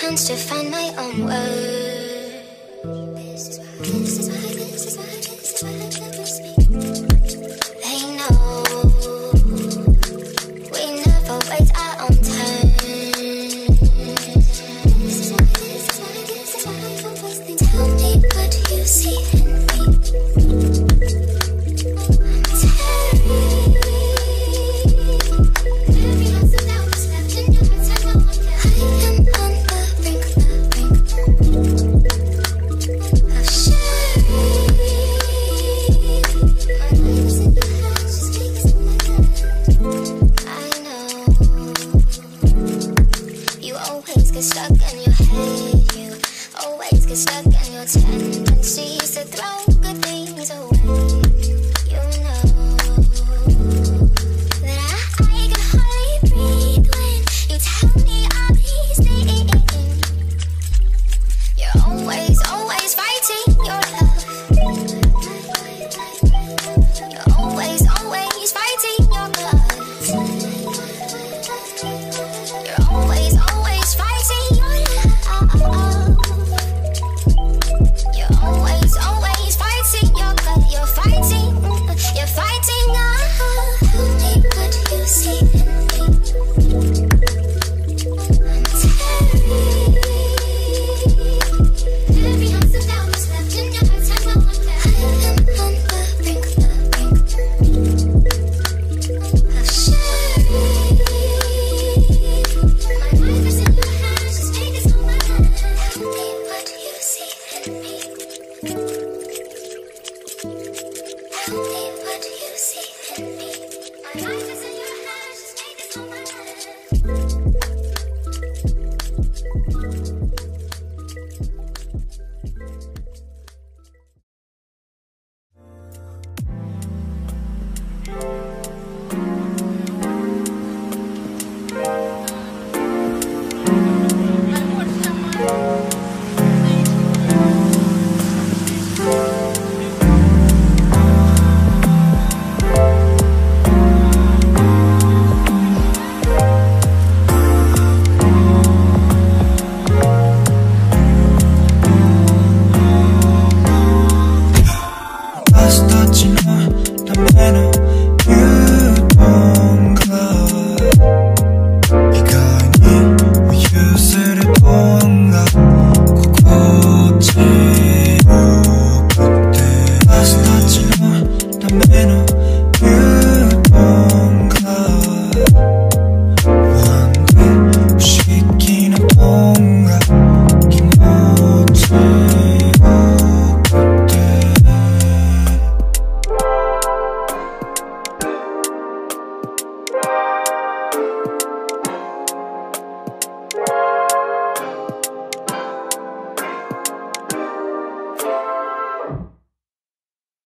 Can't still find my own words. This is this is this is this is. They know we never waste our own time. Tell me what you see get stuck in your head. You always get stuck in your tendencies to throw. Tell me what you see in me.